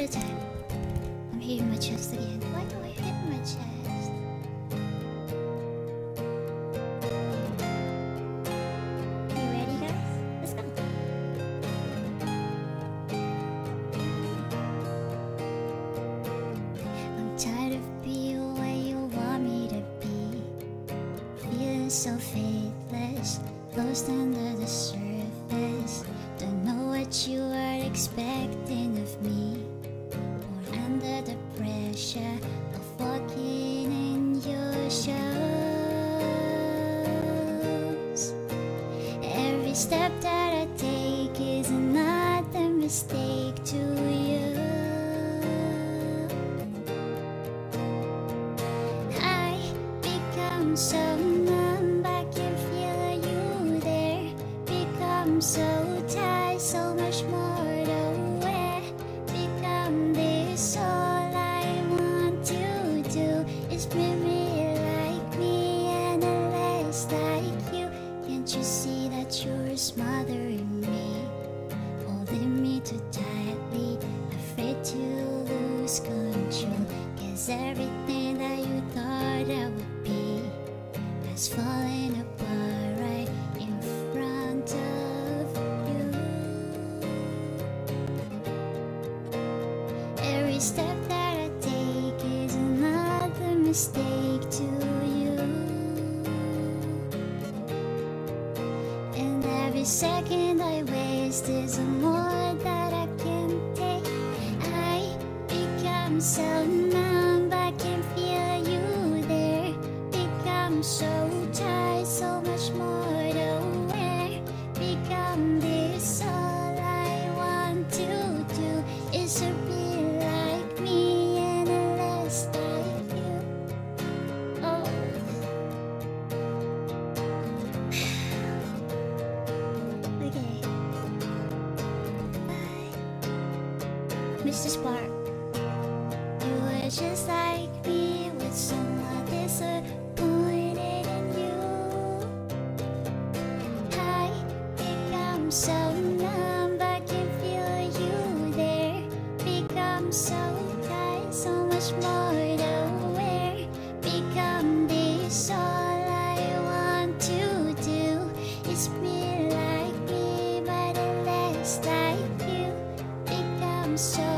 I'm hitting my chest again. Why do I hit my chest? You ready guys? Let's go. I'm tired of being where you want me to be. Feeling so faithless, lost under the surface. Don't know what you are expecting of me. Of walking in your shoes. Every step that I take is another mistake to you. I become so numb, can feel you there. Become so is be me like me and less like you. Can't you see that you're smothering me? Holding me too tightly, afraid to lose control. Cause everything that you thought I would be has fallen apart right in front of you. Every step that mistake to you. And every second I waste is more that I can take. I become so Mr. Spark. You were just like me with someone disappointed in you. I become so numb, I can feel you there. Become so tight, so much more to wear. Become this, all I want to do is be like me, but less like you. Become so